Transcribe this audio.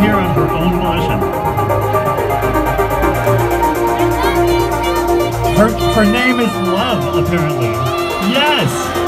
Here on her own volition. Her, her name is Love, apparently. Yes!